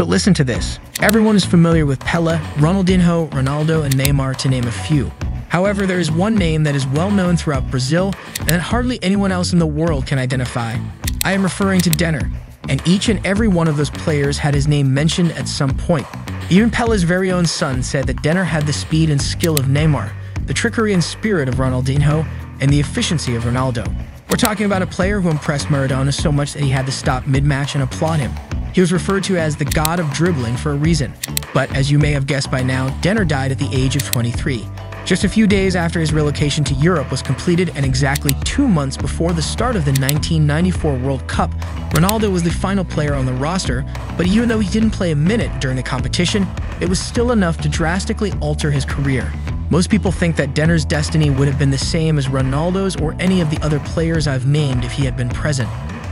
So listen to this. Everyone is familiar with Pele, Ronaldinho, Ronaldo, and Neymar to name a few. However, there is one name that is well known throughout Brazil and that hardly anyone else in the world can identify. I am referring to Dener, and each and every one of those players had his name mentioned at some point. Even Pele's very own son said that Dener had the speed and skill of Neymar, the trickery and spirit of Ronaldinho, and the efficiency of Ronaldo. We're talking about a player who impressed Maradona so much that he had to stop mid-match and applaud him. He was referred to as the god of dribbling for a reason. But as you may have guessed by now, Dener died at the age of 23. Just a few days after his relocation to Europe was completed and exactly two months before the start of the 1994 World Cup, Ronaldo was the final player on the roster, but even though he didn't play a minute during the competition, it was still enough to drastically alter his career. Most people think that Dener's destiny would have been the same as Ronaldo's or any of the other players I've named if he had been present.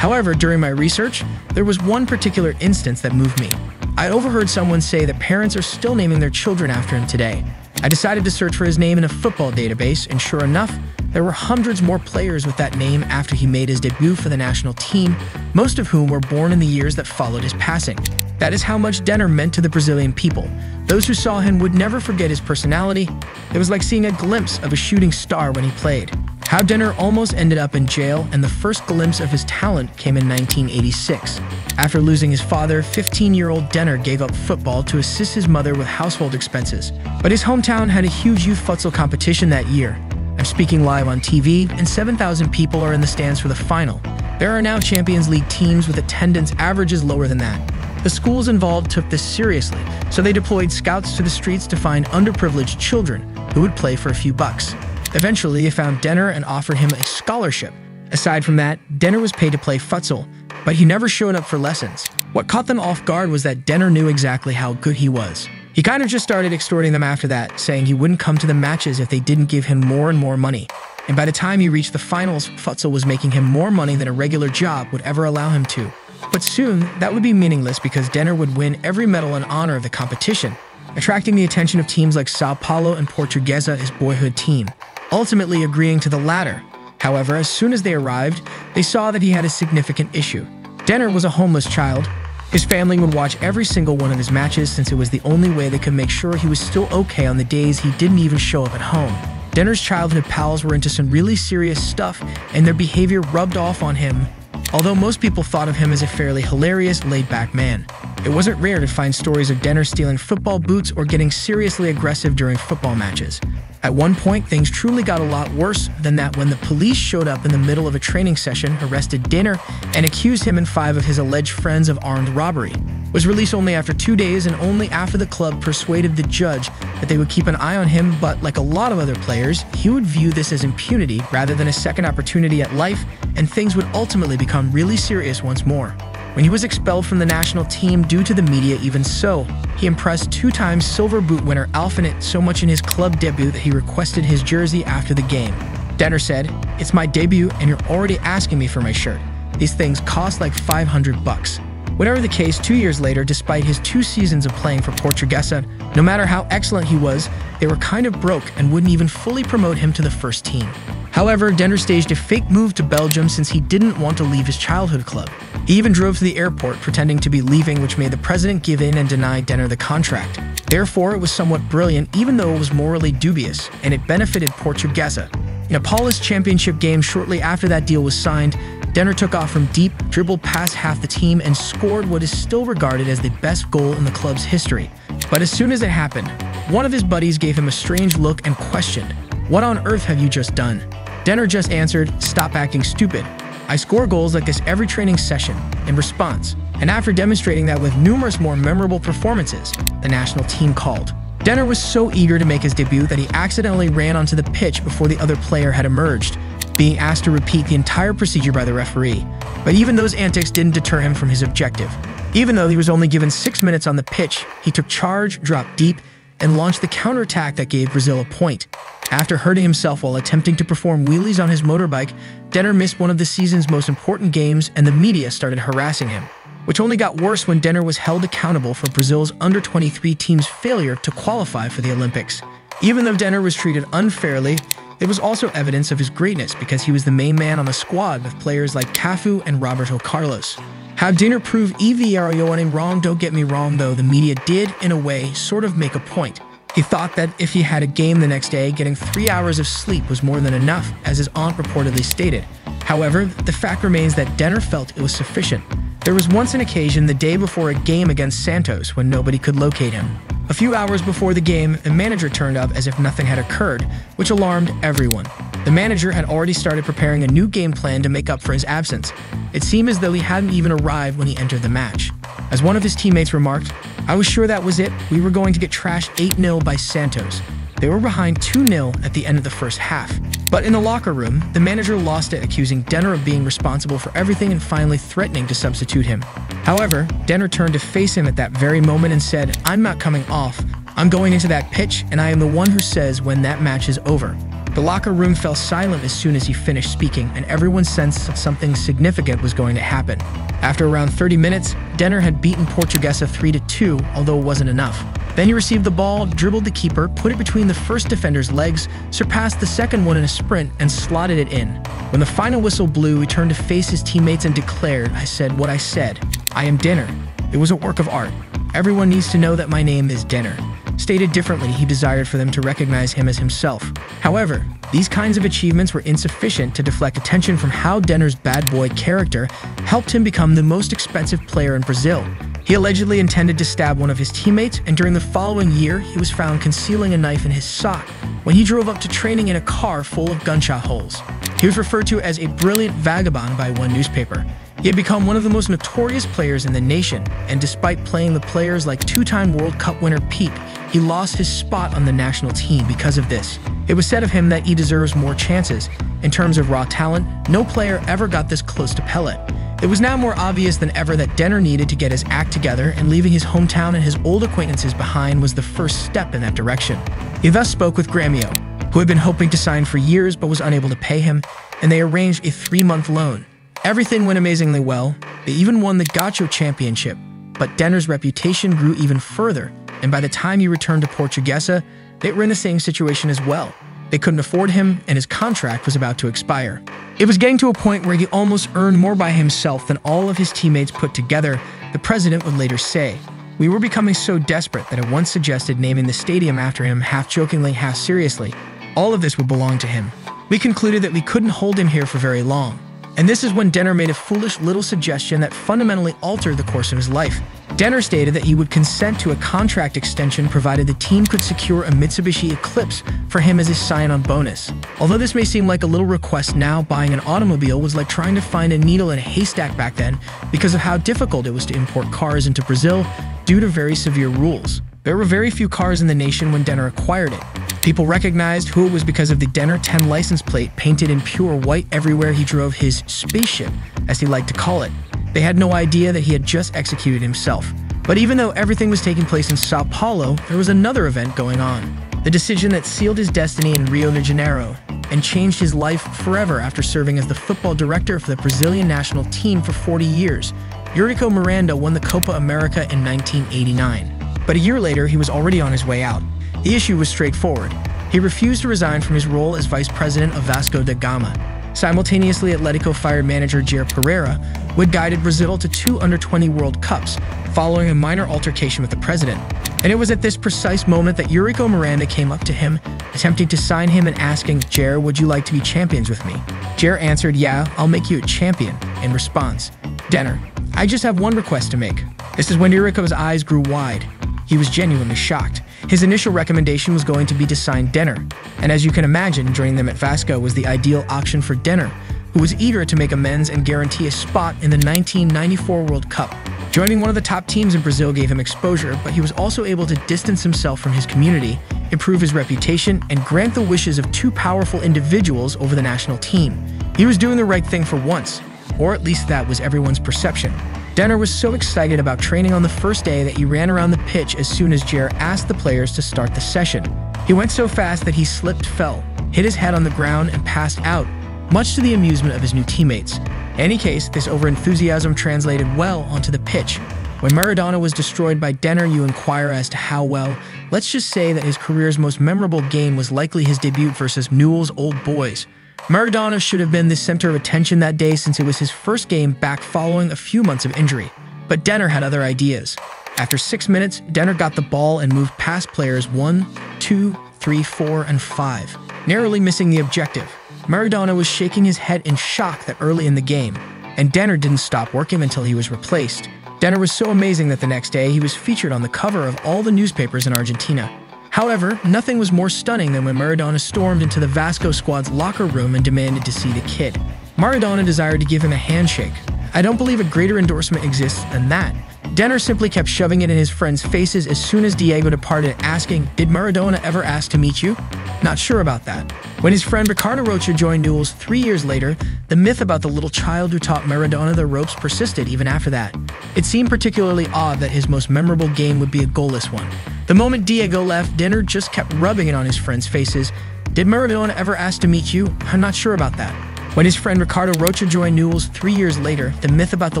However, during my research, there was one particular instance that moved me. I overheard someone say that parents are still naming their children after him today. I decided to search for his name in a football database, and sure enough, there were hundreds more players with that name after he made his debut for the national team, most of whom were born in the years that followed his passing. That is how much Dener meant to the Brazilian people. Those who saw him would never forget his personality. It was like seeing a glimpse of a shooting star when he played. How Dener almost ended up in jail, and the first glimpse of his talent came in 1986. After losing his father, 15-year-old Dener gave up football to assist his mother with household expenses. But his hometown had a huge youth futsal competition that year. I'm speaking live on TV, and 7,000 people are in the stands for the final. There are now Champions League teams with attendance averages lower than that. The schools involved took this seriously, so they deployed scouts to the streets to find underprivileged children who would play for a few bucks. Eventually, they found Dener and offered him a scholarship. Aside from that, Dener was paid to play futsal, but he never showed up for lessons. What caught them off guard was that Dener knew exactly how good he was. He kind of just started extorting them after that, saying he wouldn't come to the matches if they didn't give him more and more money. And by the time he reached the finals, futsal was making him more money than a regular job would ever allow him to. But soon, that would be meaningless because Dener would win every medal in honor of the competition, attracting the attention of teams like Sao Paulo and Portuguesa, his boyhood team ultimately agreeing to the latter. However, as soon as they arrived, they saw that he had a significant issue. Dener was a homeless child. His family would watch every single one of his matches since it was the only way they could make sure he was still okay on the days he didn't even show up at home. Dener's childhood pals were into some really serious stuff, and their behavior rubbed off on him, although most people thought of him as a fairly hilarious, laid-back man. It wasn't rare to find stories of Dener stealing football boots or getting seriously aggressive during football matches. At one point, things truly got a lot worse than that when the police showed up in the middle of a training session, arrested Dener, and accused him and five of his alleged friends of armed robbery. Was released only after two days and only after the club persuaded the judge that they would keep an eye on him, but like a lot of other players, he would view this as impunity rather than a second opportunity at life, and things would ultimately become really serious once more. When he was expelled from the national team due to the media even so, he impressed two-time Silver Boot winner Alphanet so much in his club debut that he requested his jersey after the game. Dener said, It's my debut and you're already asking me for my shirt. These things cost like 500 bucks. Whatever the case, two years later, despite his two seasons of playing for Portuguesa, no matter how excellent he was, they were kind of broke and wouldn't even fully promote him to the first team. However, Dener staged a fake move to Belgium since he didn't want to leave his childhood club. He even drove to the airport pretending to be leaving, which made the president give in and deny Dener the contract. Therefore, it was somewhat brilliant, even though it was morally dubious, and it benefited Portuguesa. In a Paulist championship game shortly after that deal was signed, Dener took off from deep, dribbled past half the team, and scored what is still regarded as the best goal in the club's history. But as soon as it happened, one of his buddies gave him a strange look and questioned, What on earth have you just done? Dener just answered, Stop acting stupid. I score goals like this every training session, in response, and after demonstrating that with numerous more memorable performances, the national team called. Dener was so eager to make his debut that he accidentally ran onto the pitch before the other player had emerged, being asked to repeat the entire procedure by the referee. But even those antics didn't deter him from his objective. Even though he was only given six minutes on the pitch, he took charge, dropped deep, and launched the counterattack that gave Brazil a point. After hurting himself while attempting to perform wheelies on his motorbike, Dener missed one of the season's most important games and the media started harassing him, which only got worse when Dener was held accountable for Brazil's under-23 team's failure to qualify for the Olympics. Even though Dener was treated unfairly, it was also evidence of his greatness because he was the main man on the squad with players like Cafu and Roberto Carlos. How Dener proved Evie Arioane wrong, don't get me wrong though, the media did, in a way, sort of make a point. He thought that if he had a game the next day, getting three hours of sleep was more than enough, as his aunt reportedly stated. However, the fact remains that Dener felt it was sufficient. There was once an occasion the day before a game against Santos when nobody could locate him. A few hours before the game, a manager turned up as if nothing had occurred, which alarmed everyone. The manager had already started preparing a new game plan to make up for his absence. It seemed as though he hadn't even arrived when he entered the match. As one of his teammates remarked, I was sure that was it. We were going to get trashed 8 0 by Santos. They were behind 2 0 at the end of the first half. But in the locker room, the manager lost it, accusing Dener of being responsible for everything and finally threatening to substitute him. However, Dener turned to face him at that very moment and said, I'm not coming off. I'm going into that pitch, and I am the one who says when that match is over. The locker room fell silent as soon as he finished speaking, and everyone sensed that something significant was going to happen. After around 30 minutes, Dener had beaten Portuguesa 3 2, although it wasn't enough. Then he received the ball, dribbled the keeper, put it between the first defender's legs, surpassed the second one in a sprint, and slotted it in. When the final whistle blew, he turned to face his teammates and declared, I said what I said. I am Dener. It was a work of art. Everyone needs to know that my name is Dener. Stated differently, he desired for them to recognize him as himself. However, these kinds of achievements were insufficient to deflect attention from how Dener's bad boy character helped him become the most expensive player in Brazil. He allegedly intended to stab one of his teammates, and during the following year, he was found concealing a knife in his sock when he drove up to training in a car full of gunshot holes. He was referred to as a brilliant vagabond by one newspaper. He had become one of the most notorious players in the nation, and despite playing the players like two-time World Cup winner Pepe, he lost his spot on the national team because of this. It was said of him that he deserves more chances. In terms of raw talent, no player ever got this close to Pelé. It was now more obvious than ever that Dener needed to get his act together, and leaving his hometown and his old acquaintances behind was the first step in that direction. He thus spoke with Grêmio, who had been hoping to sign for years but was unable to pay him, and they arranged a three-month loan. Everything went amazingly well. They even won the Gaucho Championship, but Dener's reputation grew even further, and by the time he returned to Portuguesa, they were in the same situation as well. They couldn't afford him, and his contract was about to expire. It was getting to a point where he almost earned more by himself than all of his teammates put together, the president would later say. We were becoming so desperate that I once suggested naming the stadium after him half jokingly, half seriously. All of this would belong to him. We concluded that we couldn't hold him here for very long. And this is when Dener made a foolish little suggestion that fundamentally altered the course of his life. Dener stated that he would consent to a contract extension provided the team could secure a Mitsubishi Eclipse for him as his sign-on bonus. Although this may seem like a little request now, buying an automobile was like trying to find a needle in a haystack back then because of how difficult it was to import cars into Brazil due to very severe rules. There were very few cars in the nation when Dener acquired it. People recognized who it was because of the Dener 10 license plate painted in pure white everywhere he drove his spaceship, as he liked to call it. They had no idea that he had just executed himself. But even though everything was taking place in Sao Paulo, there was another event going on. The decision that sealed his destiny in Rio de Janeiro and changed his life forever after serving as the football director for the Brazilian national team for 40 years. Eurico Miranda won the Copa America in 1989. But a year later, he was already on his way out. The issue was straightforward. He refused to resign from his role as vice president of Vasco da Gama. Simultaneously, Atletico fired manager Jair Pereira, who had guided Brazil to two under-20 World Cups, following a minor altercation with the president. And it was at this precise moment that Eurico Miranda came up to him, attempting to sign him and asking, Jair, would you like to be champions with me? Jair answered, yeah, I'll make you a champion, in response. Dener, I just have one request to make. This is when Eurico's eyes grew wide. He was genuinely shocked. His initial recommendation was going to be to sign Dener, and as you can imagine, joining them at Vasco was the ideal option for Dener, who was eager to make amends and guarantee a spot in the 1994 World Cup. Joining one of the top teams in Brazil gave him exposure, but he was also able to distance himself from his community, improve his reputation, and grant the wishes of two powerful individuals over the national team. He was doing the right thing for once, or at least that was everyone's perception. Dener was so excited about training on the first day that he ran around the pitch as soon as Jair asked the players to start the session. He went so fast that he slipped, fell, hit his head on the ground, and passed out, much to the amusement of his new teammates. In any case, this overenthusiasm translated well onto the pitch. When Maradona was destroyed by Dener, you inquire as to how well. Let's just say that his career's most memorable game was likely his debut versus Newell's Old Boys. Maradona should have been the center of attention that day since it was his first game back following a few months of injury. But Dener had other ideas. After six minutes, Dener got the ball and moved past players 1, 2, 3, 4, and 5, narrowly missing the objective. Maradona was shaking his head in shock that early in the game, and Dener didn't stop working until he was replaced. Dener was so amazing that the next day he was featured on the cover of all the newspapers in Argentina. However, nothing was more stunning than when Maradona stormed into the Vasco squad's locker room and demanded to see the kid. Maradona desired to give him a handshake. I don't believe a greater endorsement exists than that. Dener simply kept shoving it in his friends' faces as soon as Diego departed, asking, Did Maradona ever ask to meet you? Not sure about that. When his friend Ricardo Rocha joined Newell's three years later, the myth about the little child who taught Maradona the ropes persisted even after that. It seemed particularly odd that his most memorable game would be a goalless one. The moment Diego left, Dener just kept rubbing it on his friends' faces. Did Maradona ever ask to meet you? I'm not sure about that. When his friend Ricardo Rocha joined Newell's three years later, the myth about the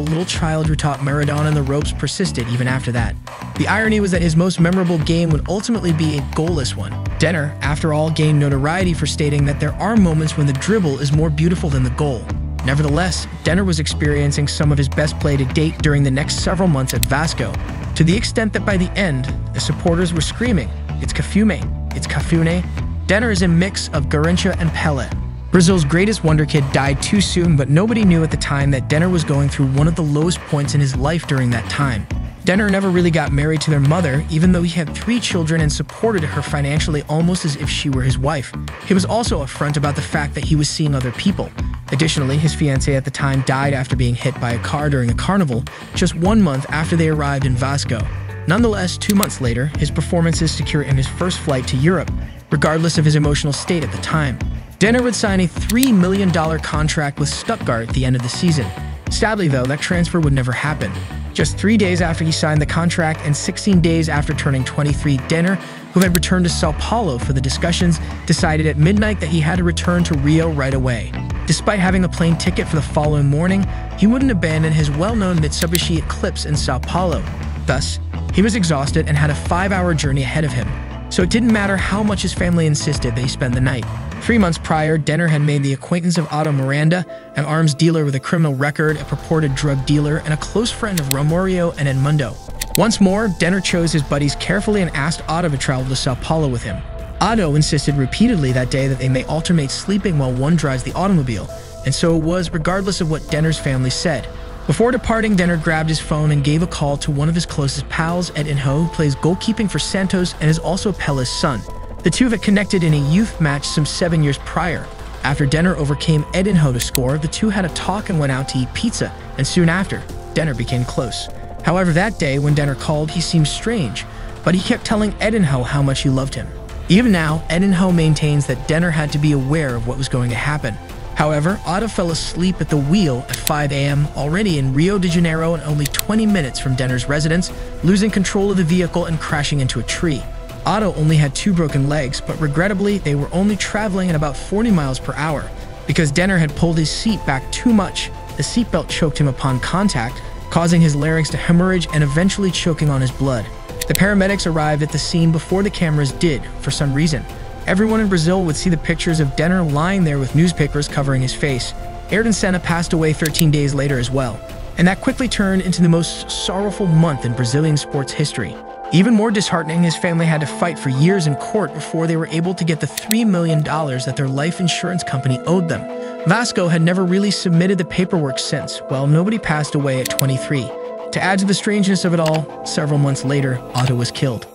little child who taught Maradona the ropes persisted even after that. The irony was that his most memorable game would ultimately be a goalless one. Dener, after all, gained notoriety for stating that there are moments when the dribble is more beautiful than the goal. Nevertheless, Dener was experiencing some of his best play to date during the next several months at Vasco, to the extent that by the end, the supporters were screaming, It's Cafume, it's Cafune. Dener is a mix of Garrincha and Pele, Brazil's greatest wonder kid died too soon, but nobody knew at the time that Dener was going through one of the lowest points in his life during that time. Dener never really got married to their mother, even though he had three children and supported her financially almost as if she were his wife. He was also upfront about the fact that he was seeing other people. Additionally, his fiancée at the time died after being hit by a car during a carnival, just one month after they arrived in Vasco. Nonetheless, two months later, his performances secured him his first flight to Europe, regardless of his emotional state at the time. Dener would sign a $3 million contract with Stuttgart at the end of the season. Sadly, though, that transfer would never happen. Just three days after he signed the contract and 16 days after turning 23, Dener, who had returned to Sao Paulo for the discussions, decided at midnight that he had to return to Rio right away. Despite having a plane ticket for the following morning, he wouldn't abandon his well-known Mitsubishi Eclipse in Sao Paulo. Thus, he was exhausted and had a five-hour journey ahead of him. So it didn't matter how much his family insisted they spend the night. Three months prior, Dener had made the acquaintance of Otto Miranda, an arms dealer with a criminal record, a purported drug dealer, and a close friend of Romario and Edmundo. Once more, Dener chose his buddies carefully and asked Otto to travel to Sao Paulo with him. Otto insisted repeatedly that day that they may alternate sleeping while one drives the automobile, and so it was regardless of what Dener's family said. Before departing, Dener grabbed his phone and gave a call to one of his closest pals, Edinho, who plays goalkeeping for Santos and is also Pele's son. The two had connected in a youth match some seven years prior. After Dener overcame Edinho to score, the two had a talk and went out to eat pizza, and soon after, Dener became close. However, that day, when Dener called, he seemed strange, but he kept telling Edinho how much he loved him. Even now, Edinho maintains that Dener had to be aware of what was going to happen. However, Otto fell asleep at the wheel at 5 a.m., already in Rio de Janeiro and only 20 minutes from Dener's residence, losing control of the vehicle and crashing into a tree. Otto only had two broken legs, but regrettably, they were only traveling at about 40 miles per hour. Because Denner had pulled his seat back too much, the seatbelt choked him upon contact, causing his larynx to hemorrhage and eventually choking on his blood. The paramedics arrived at the scene before the cameras did, for some reason. Everyone in Brazil would see the pictures of Dener lying there with newspapers covering his face. Ayrton Senna passed away 13 days later as well, and that quickly turned into the most sorrowful month in Brazilian sports history. Even more disheartening, his family had to fight for years in court before they were able to get the $3 million that their life insurance company owed them. Vasco had never really submitted the paperwork since, while nobody passed away at 23. To add to the strangeness of it all, several months later, Otto was killed.